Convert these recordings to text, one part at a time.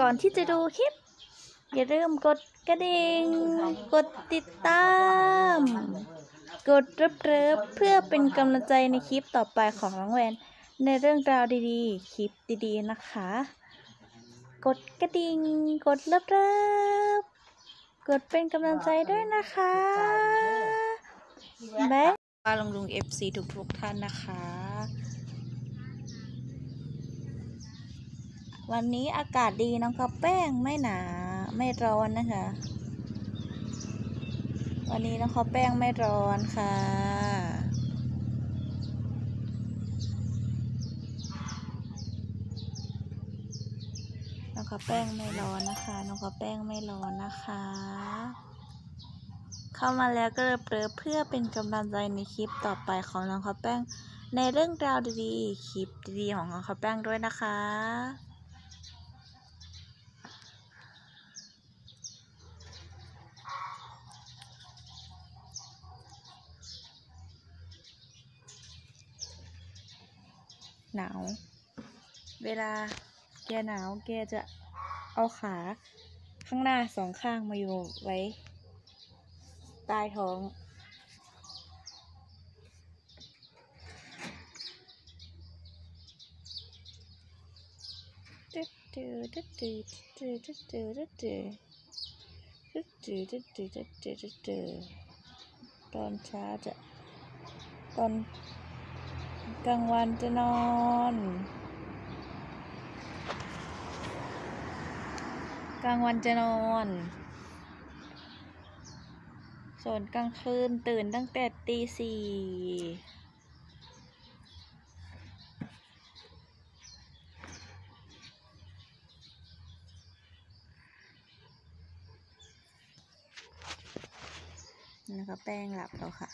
ก่อนที่จะดูคลิป อย่าลืมกดกระดิ่ง กดติดตาม กดรับเริบเพื่อเป็นกำลังใจในคลิปต่อไปของน้องแวน ในเรื่องราวดีๆ คลิปดีๆนะคะ กดกระดิ่ง กดรับเริบกดเป็นกำลังใจด้วยนะคะแบ๊ปาลงลุง FC ทุกๆท่านนะคะ วันนี้อากาศดีน้องข้าวแป้งไม่หนาไม่ร้อนนะคะ วันนี้น้องข้าวแป้งไม่ร้อนค่ะน้องข้าวแป้งไม่ร้อนนะคะน้องข้าวแป้งไม่ร้อนนะคะ เข้ามาแล้วก็เริ่มเพื่อเป็นกำลังใจในคลิปต่อไปของน้องข้าวแป้งในเรื่องราวดีๆ คลิปดีๆของน้องข้าวแป้งด้วยนะคะ หนาว เวลาแกหนาวแกจะเอาขาข้างหน้าสองข้างมาอยู่ไว้ ใต้ท้อง ตึ๊ดตึ๊ดตึ๊ดตึ๊ดตึ๊ดตึ๊ดตึ๊ดตึ๊ดตึ๊ดตึ๊ดตึ๊ดตึ๊ดตึ๊ดตึ๊ดตึ๊ดตึ๊ดตอนเช้าจะตอน กลางวันจะนอน กลางวันจะนอน ส่วนกลางคืนตื่นตั้งแต่ตีสี่แล้วก็แป้งหลับแล้วค่ะ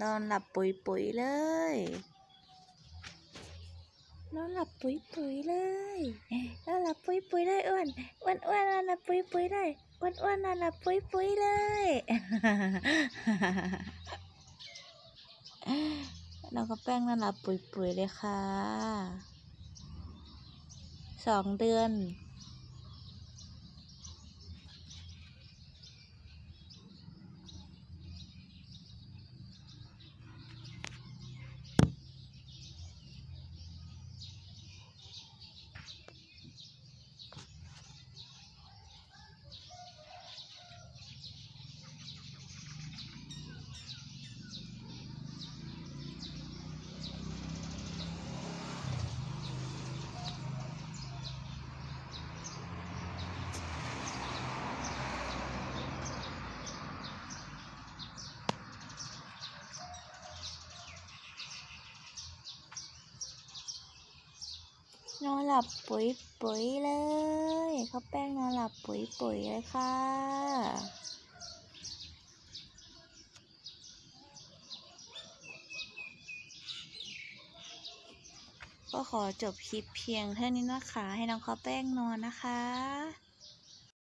นอนหลับปุ๋ยปุ๋ยเลย นอนหลับปุ๋ยปุ๋ยเลย นอนหลับปุ๋ยปุ๋ยๆเลยอ้วน อ้วนอ้วนนอนหลับปุ๋ยปุ๋ยเลย อ้วนอ้วนนอนหลับปุ๋ยปุ๋ยเลย น้องก็แป้งนอนหลับปุ๋ยปุ๋ยเลยค่ะ สองเดือน นอนหลับปุ๋ยปุ๋ยเลยข้าแป้งนอนหลับปุ๋ยปุ๋ยเลยค่ะ ก็ขอจบคลิปเพียงเท่านี้นะคะ ให้น้องข้าวแป้งนอนนะคะ